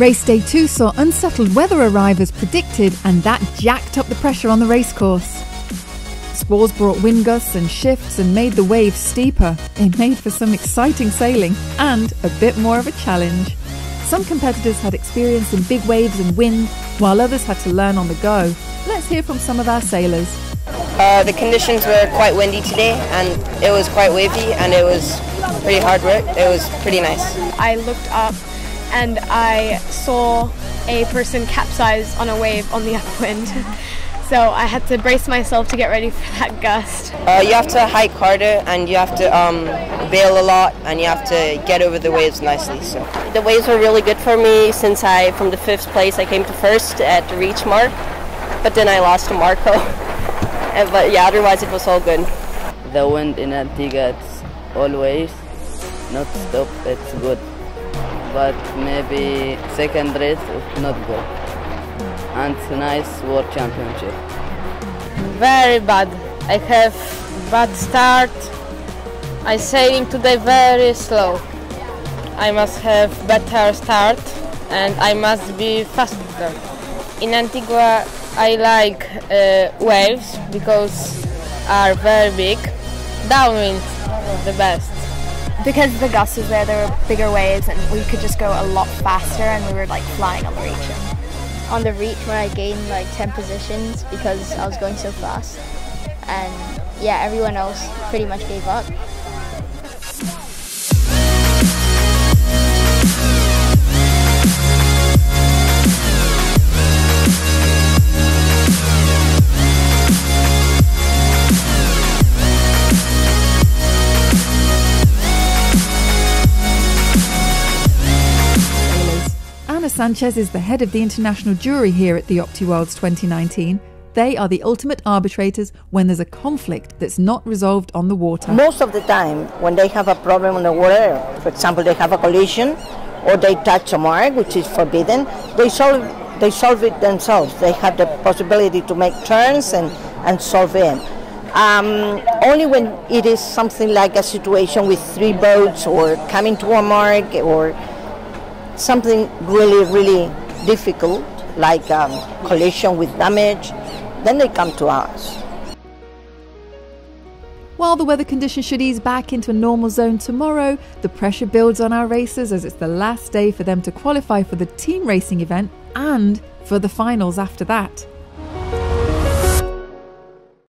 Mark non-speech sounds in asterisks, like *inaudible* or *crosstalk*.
Race day two saw unsettled weather arrive as predicted, and that jacked up the pressure on the racecourse. Squalls brought wind gusts and shifts and made the waves steeper. It made for some exciting sailing and a bit more of a challenge. Some competitors had experience in big waves and wind, while others had to learn on the go. Let's hear from some of our sailors. Uh, the conditions were quite windy today and it was quite wavy and it was pretty hard work. It was pretty nice. I looked up and I saw a person capsize on a wave on the *laughs* upwind. so I had to brace myself to get ready for that gust. Uh, you have to hike harder and you have to um, bail a lot and you have to get over the waves nicely. So the waves were really good for me since I from the fifth place I came to first at the reach mark, but then I lost to Marco. *laughs* but yeah, otherwise it was all good. The wind in Antigua it's always not stop. It's good but maybe second race is not good. And nice world championship. Very bad. I have bad start. I sailing today very slow. I must have better start and I must be faster. In Antigua I like uh, waves because are very big. Downwind the best because the gusts was there, there were bigger waves and we could just go a lot faster and we were like flying on the reach. On the reach where I gained like 10 positions because I was going so fast. And yeah, everyone else pretty much gave up. Sanchez is the head of the international jury here at the OptiWorlds 2019. They are the ultimate arbitrators when there's a conflict that's not resolved on the water. Most of the time, when they have a problem on the water, for example, they have a collision or they touch a mark, which is forbidden, they solve they solve it themselves. They have the possibility to make turns and, and solve it. Um, only when it is something like a situation with three boats or coming to a mark or something really, really difficult, like um, collision with damage, then they come to us. While the weather conditions should ease back into a normal zone tomorrow, the pressure builds on our racers as it's the last day for them to qualify for the team racing event and for the finals after that.